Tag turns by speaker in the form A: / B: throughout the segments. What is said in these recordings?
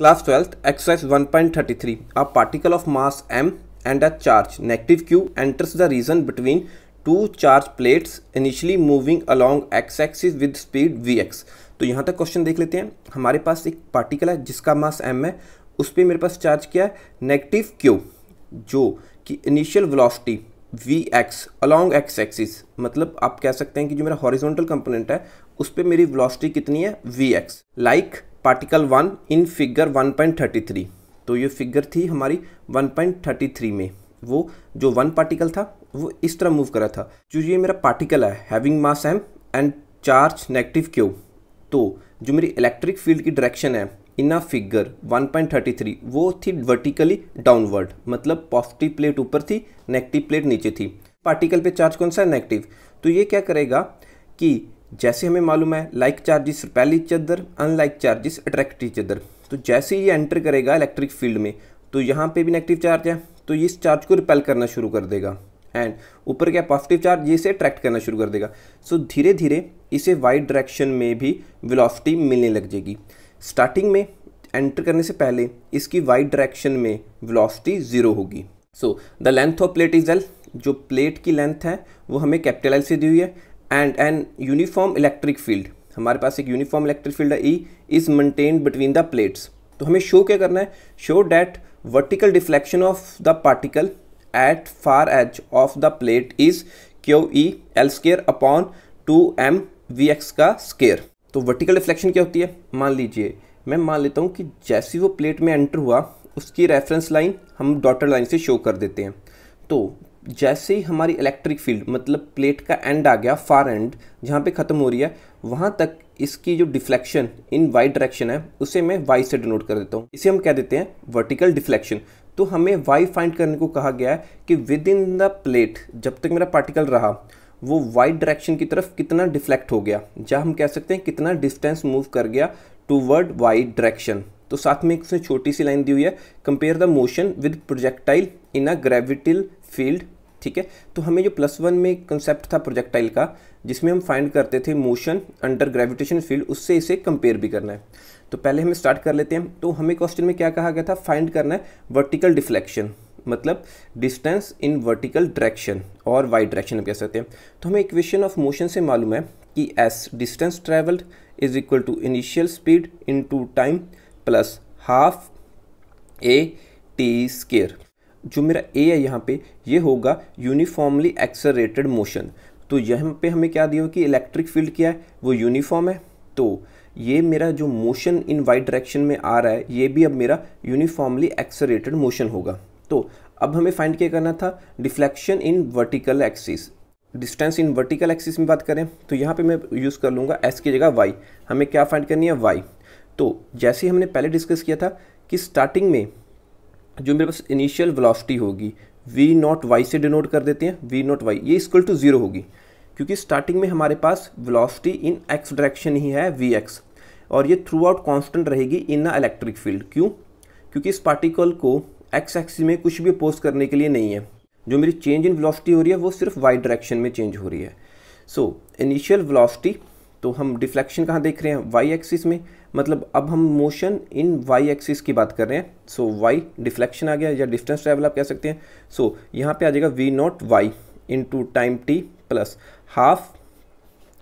A: Class 12th, exercise 1.33. A particle of mass m and a charge. Negative q enters the region between two charge plates initially moving along x-axis with speed vx. तो यहाँ तक question देख लेते हैं। हमारे पास एक particle है जिसका मास m है। उस पर मेरे पास चार्ज क्या है? नेगेटिव q जो कि initial velocity V X along X axis मतलब आप कह सकते हैं कि जो मेरा हॉरिजॉन्टल कंपोनेंट है उस पर मेरी वेलोसिटी कितनी है? V X like particle one in figure 1.33 तो ये फिगर थी हमारी 1.33 में। वो जो वन पार्टिकल था, वो इस तरह मूव करा था। जो ये मेरा पार्टिकल है, having mass M and charge negative Q. तो जो मेरी इलेक्ट्रिक फ़ील्ड की डायरेक्शन है, इन अ फिगर 1.33 वो थी वर्टिकली डाउनवर्ड। मतलब पॉजिटिव प्लेट ऊपर थी, नेगेटिव प्लेट नीचे थी। पार्टिकल पे चार्ज कौन सा है? नेगेटिव। तो ये क्या करेगा कि जैसे हमें मालूम है like charges repel each other unlike charges attract each other तो जैसे ही ये एंटर करेगा इलेक्ट्रिक फ़ील्ड में तो यहाँ पे भी नेगेटिव चार्ज है तो ये इस चार्ज को रिपेल करना शुरू कर देगा। एंड ऊपर क्या पॉजिटिव चार्ज ये इसे अट्रैक्ट करना शुरू कर देगा। सो so, धीरे धीरे इसे वाइड डायरेक्शन में भी वेलोसिटी मिलने लग जाएगी। स्टार्टिंग में एंटर करने से पहले इसकी वाइड डायरेक्शन में वेलोसिटी ज़ीरो होगी। So the length of plate is L जो प्लेट की लेंथ है वो हमें कैपिटल एल से दी हुई है। And an uniform electric field हमारे पास एक यूनिफॉर्म इलेक्ट्रिक फ़ील्ड है E is maintain between the plates तो हमें शो क्या करना है? Show that vertical deflection of the particle at far edge of the plate is Q E L square upon two M V X का square तो vertical deflection क्या होती है? मान लीजिए, मैं मान लेता हूँ कि जैसी वो प्लेट में एंटर हुआ, उसकी रेफरेंस लाइन हम डॉटर लाइन से शो कर देते हैं। तो जैसे ही हमारी इलेक्ट्रिक फ़ील्ड मतलब प्लेट का एंड आ गया फार एंड जहाँ पे ख़त्म हो रही है, वहाँ तक इसकी जो डिफ्लेक्शन इन वाई डायरेक्शन है, उसे मैं वाई से डिनोट कर देता हूँ। इसे हम कह देते हैं वर्टिकल डिफ्लेक्शन तो हमें वाई फाइंड करने को कहा गया है कि विद इन द प्लेट जब तक मेरा पार्टिकल रहा, वो वाइट डायरेक्शन की तरफ़ कितना डिफ्लेक्ट हो गया, जहाँ हम कह सकते हैं कितना डिस्टेंस मूव कर गया टू वर्ड वाइट डायरेक्शन तो साथ में उसने छोटी सी लाइन दी हुई है compare the motion with projectile in a gravitational field ठीक है? तो हमें जो प्लस वन में कंसेप्ट था प्रोजेक्टाइल का, जिसमें हम फाइंड करते थे मोशन अंडर ग्रेविटेशन फ़ील्ड उससे इसे कंपेयर भी करना है। तो पहले हमें स्टार्ट कर लेते हैं। तो हमें क्वेश्चन में क्या कहा गया था? फाइंड करना है वर्टिकल डिफ्लेक्शन मतलब डिस्टेंस इन वर्टिकल डायरेक्शन और वाई डायरेक्शन कह सकते हैं। तो हमें इक्वेशन ऑफ़ मोशन से मालूम है कि S distance travelled is equal to initial speed into time plus half A T square जो मेरा ए है यहाँ पे, ये होगा यूनिफॉर्मली एक्सरेटेड मोशन तो यहाँ पे हमें क्या दिया कि इलेक्ट्रिक फ़ील्ड क्या है? वो यूनिफॉर्म है। तो ये मेरा जो मोशन इन वाइट डायरेक्शन में आ रहा है, ये भी अब मेरा यूनिफॉर्मली एक्सरेटेड मोशन होगा। तो अब हमें फाइंड क्या करना था? Deflection in vertical axis distance in vertical axis में बात करें तो यहाँ पे मैं यूज़ कर लूँगा एस की जगह वाई हमें क्या फाइंड करनी है? वाई तो जैसे हमने पहले डिस्कस किया था कि स्टार्टिंग में जो मेरे पास इनिशियल वेलोसिटी होगी वी नॉट वाई से डिनोट कर देते हैं वी नॉट वाई ये इक्वल टू ज़ीरो होगी। क्योंकि स्टार्टिंग में हमारे पास वेलोसिटी इन एक्स डायरेक्शन ही है वी एक्स और ये थ्रू आउट कॉन्स्टेंट रहेगी इन अ इलेक्ट्रिक फ़ील्ड क्यों? क्योंकि इस पार्टिकल को एक्स एक्सिस में कुछ भी अपोज करने के लिए नहीं है। जो मेरी चेंज इन वेलोसिटी हो रही है, वो सिर्फ़ वाई डायरेक्शन में चेंज हो रही है। सो इनिशियल वेलोसिटी तो हम डिफ्लेक्शन कहाँ देख रहे हैं? वाई एक्सिस में। मतलब अब हम मोशन इन वाई एक्सिस की बात कर रहे हैं। सो वाई डिफ्लेक्शन आ गया या डिस्टेंस ट्रैवल आप कह सकते हैं। सो so, यहाँ पे आ जाएगा V naught Y into time T plus half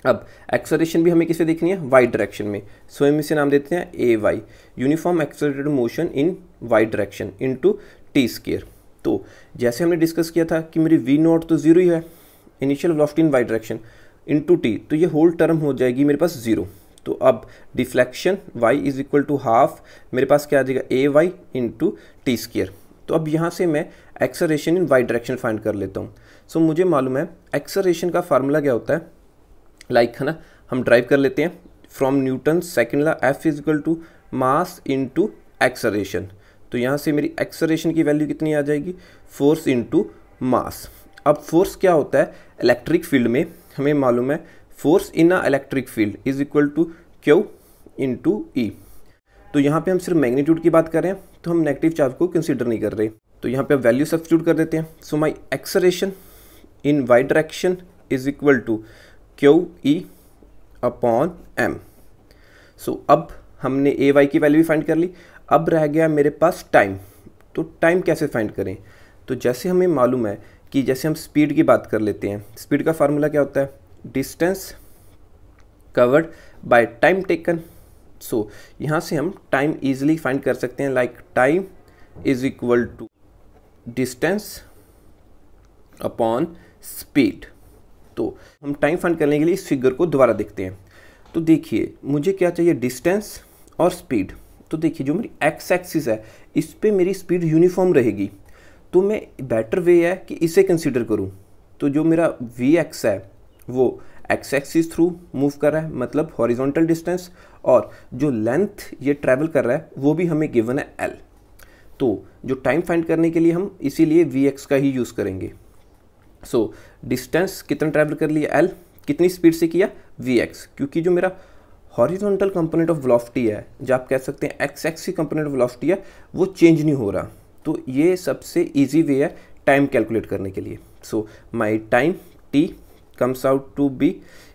A: अब एक्सलेशन भी हमें किसे देखनी है? वाई डायरेक्शन में। सो हम इसे नाम देते हैं A Y uniform accelerated motion in Y direction into T square तो जैसे हमने डिस्कस किया था कि मेरी वी नॉट तो ज़ीरो ही है। Initial velocity in Y direction into T तो ये होल टर्म हो जाएगी मेरे पास ज़ीरो तो अब deflection y is equal to half मेरे पास क्या आ जाएगा? A Y into T square तो अब यहाँ से मैं acceleration in Y direction find कर लेता हूँ। सो so, मुझे मालूम है एक्सरेशन का फार्मूला क्या होता है? लाइक like, है ना? हम ड्राइव कर लेते हैं। From Newton second law F is equal to mass into acceleration तो यहाँ से मेरी एक्सरेशन की वैल्यू कितनी आ जाएगी? फोर्स इंटू मास अब फोर्स क्या होता है? इलेक्ट्रिक फ़ील्ड में हमें मालूम है force in a electric field is equal to Q into E तो यहाँ पे हम सिर्फ़ मैग्नीट्यूड की बात कर रहे हैं तो हम नेगेटिव चार्ज को कंसिडर नहीं कर रहे। तो यहाँ पे वैल्यू सब्सिट्यूट कर देते हैं। So my acceleration in Y direction is equal to Q E upon M so अब हमने ए वाई की वैल्यू भी फाइंड कर ली। अब रह गया मेरे पास टाइम तो टाइम कैसे फाइंड करें? तो जैसे हमें मालूम है कि जैसे हम स्पीड की बात कर लेते हैं स्पीड का फार्मूला क्या होता है? Distance covered by time taken so यहाँ से हम टाइम इजीली फाइंड कर सकते हैं like time is equal to distance upon speed तो हम टाइम फाइंड करने के लिए इस फिगर को दोबारा देखते हैं। तो देखिए, मुझे क्या चाहिए? डिस्टेंस और स्पीड तो देखिए, जो मेरी एक्स एक्सिस है, इस पर मेरी स्पीड यूनिफॉर्म रहेगी। तो मैं बेटर वे है कि इसे कंसिडर करूँ। तो जो मेरा वी एक्स है, वो एक्स एक्सिस थ्रू मूव कर रहा है मतलब हॉरिजॉन्टल डिस्टेंस और जो लेंथ ये ट्रैवल कर रहा है वो भी हमें गिवन है एल तो जो टाइम फाइंड करने के लिए हम इसीलिए वी एक्स का ही यूज़ करेंगे. सो so, डिस्टेंस कितना ट्रैवल कर लिया एल कितनी स्पीड से किया? वी एक्स क्योंकि जो मेरा हॉरिजॉन्टल कंपोनेंट ऑफ़ वेलोसिटी है जो आप कह सकते हैं एक्स एक्स की कंपोनेंट ऑफ़ वेलोसिटी है वो चेंज नहीं हो रहा. तो ये सबसे इजी वे है टाइम कैलकुलेट करने के लिए. So my time T comes out to be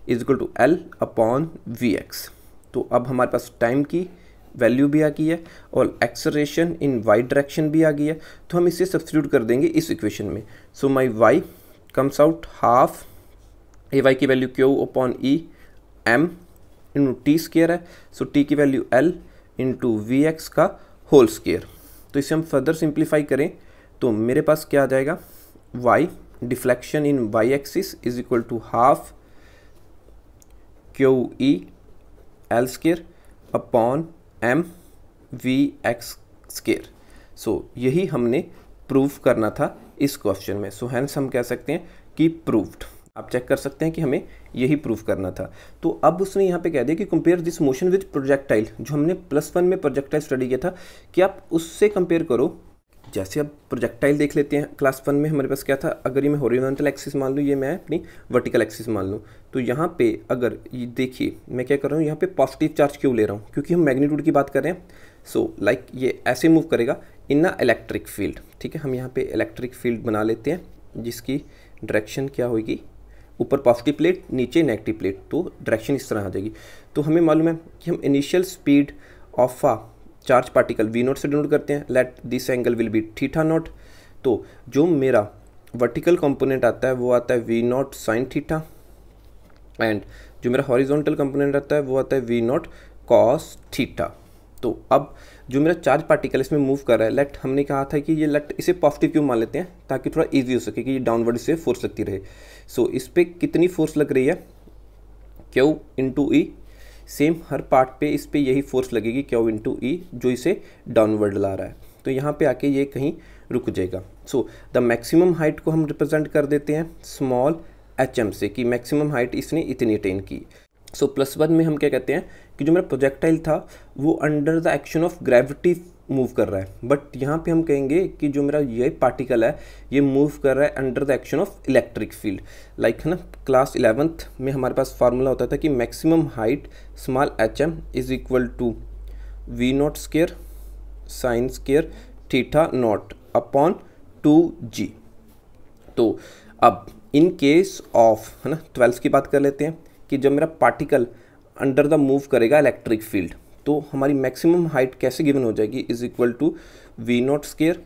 A: is equal to L upon V X तो अब हमारे पास टाइम की वैल्यू भी आ गई है और एक्सरेशन इन वाई डायरेक्शन भी आ गई है। तो हम इसे सब्सिट्यूट कर देंगे इस इक्वेशन में। So my Y comes out half A Y की value Q upon E M in T square है। सो टी की value L into V X का होल स्केयर तो इसे हम फर्दर सिंप्लीफाई करें तो मेरे पास क्या आ जाएगा? Y deflection in Y axis is equal to half Q E L square upon M V X square so यही हमने प्रूव करना था इस क्वेश्चन में। सो so, हैंस हम कह सकते हैं कि प्रूव्ड आप चेक कर सकते हैं कि हमें यही प्रूफ करना था। तो अब उसने यहाँ पे कह दिया कि compare this motion with projectile जो हमने प्लस वन में प्रोजेक्टाइल स्टडी किया था कि आप उससे कंपेयर करो जैसे अब प्रोजेक्टाइल देख लेते हैं क्लास वन में हमारे पास क्या था? अगर ये मैं हॉरिजॉन्टल एक्सिस मान लूँ ये मैं अपनी वर्टिकल एक्सिस मान लूँ। तो यहाँ पे अगर ये देखिए मैं क्या कर रहा हूँ? यहाँ पे पॉजिटिव चार्ज क्यों ले रहा हूँ? क्योंकि हम मैग्नीट्यूड की बात कर रहे हैं। सो so, लाइक like ये ऐसे मूव करेगा इन इलेक्ट्रिक फ़ील्ड ठीक है? हम यहाँ पे इलेक्ट्रिक फ़ील्ड बना लेते हैं जिसकी डायरेक्शन क्या होगी? ऊपर पॉजिटिव प्लेट नीचे नेगेटिव प्लेट तो डायरेक्शन इस तरह आ जाएगी। तो हमें मालूम है कि हम initial speed of a charge particle V naught से डिनोट करते हैं। Let this angle will be theta naught तो जो मेरा वर्टिकल कंपोनेंट आता है वो आता है V naught sine theta and जो मेरा हॉरिजॉन्टल कंपोनेंट आता है वो आता है वी नॉट कॉस थीटा तो अब जो मेरा चार्ज पार्टिकल इसमें मूव कर रहा है लेट हमने कहा था कि ये लेट इसे पॉजिटिव क्यों मान लेते हैं? ताकि थोड़ा इजी हो सके कि ये डाउनवर्ड से फोर्स लगती रहे। सो so, इस पर कितनी फोर्स लग रही है? क्यू इंटू ई सेम हर पार्ट पे इस पर यही फोर्स लगेगी क्यू इंटू ई जो इसे डाउनवर्ड ला रहा है। तो यहाँ पे आके ये कहीं रुक जाएगा। सो द मैक्सिमम हाइट को हम रिप्रेजेंट कर देते हैं स्मॉल एच एम से कि मैक्सिमम हाइट इसने इतनी अटेन की। सो प्लस वन में हम क्या कहते हैं कि जो मेरा प्रोजेक्टाइल था, वो under the action of gravity move कर रहा है। बट यहाँ पे हम कहेंगे कि जो मेरा ये पार्टिकल है, ये मूव कर रहा है under the action of electric field like है ना क्लास इलेवंथ में हमारे पास फार्मूला होता था कि maximum height small H M is equal to V naught square sine square theta naught upon two G so अब इन केस ऑफ़ है ना ट्वेल्थ की बात कर लेते हैं कि जब मेरा पार्टिकल अंडर द मूव करेगा इलेक्ट्रिक फ़ील्ड तो हमारी मैक्सिमम हाइट कैसे गिवन हो जाएगी? Is equal to V naught square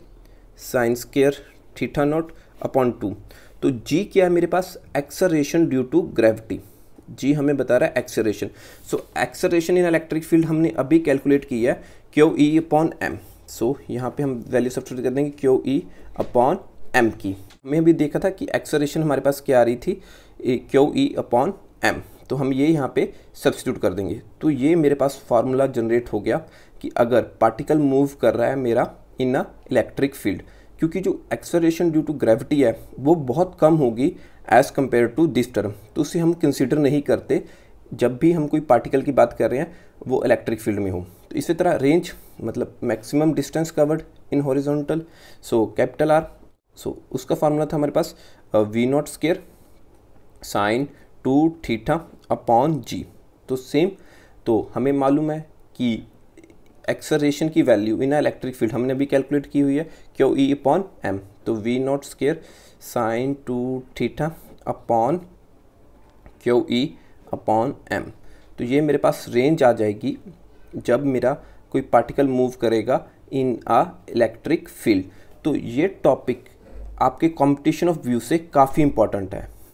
A: sine square theta naught upon two तो जी क्या है मेरे पास? Acceleration due to gravity G हमें बता रहा है एक्सरेशन सो एक्सरेशन इन इलेक्ट्रिक फ़ील्ड हमने अभी कैलकुलेट की है Q E upon M so यहाँ पे हम वैल्यू सब्सिट्यूट कर देंगे क्यू ई अपॉन एम की. हमें अभी देखा था कि एक्सरेशन हमारे पास क्या आ रही थी? क्यू ई अपॉन एम तो हम ये यहाँ पे सब्सिट्यूट कर देंगे। तो ये मेरे पास फार्मूला जनरेट हो गया कि अगर पार्टिकल मूव कर रहा है मेरा इन अ इलेक्ट्रिक फ़ील्ड क्योंकि जो एक्सलेशन ड्यू टू ग्रेविटी है, वो बहुत कम होगी as compare to this term तो उसे हम कंसिडर नहीं करते, जब भी हम कोई पार्टिकल की बात कर रहे हैं, वो इलेक्ट्रिक फ़ील्ड में हो। तो इसी तरह रेंज मतलब maximum distance covered in horizontal so capital R so उसका फार्मूला था हमारे पास V naught square sine two theta upon G. तो सेम तो हमें मालूम है कि एक्सरेशन की वैल्यू इन इलेक्ट्रिक फ़ील्ड हमने भी कैलकुलेट की हुई है, क्यों? ई अपॉन एम तो V naught square sine two theta upon Q? E upon M तो ये मेरे पास रेंज आ जाएगी जब मेरा कोई पार्टिकल मूव करेगा इन आ इलेक्ट्रिक फ़ील्ड तो ये टॉपिक आपके कंपटीशन ऑफ़ व्यू से काफ़ी इंपॉर्टेंट है।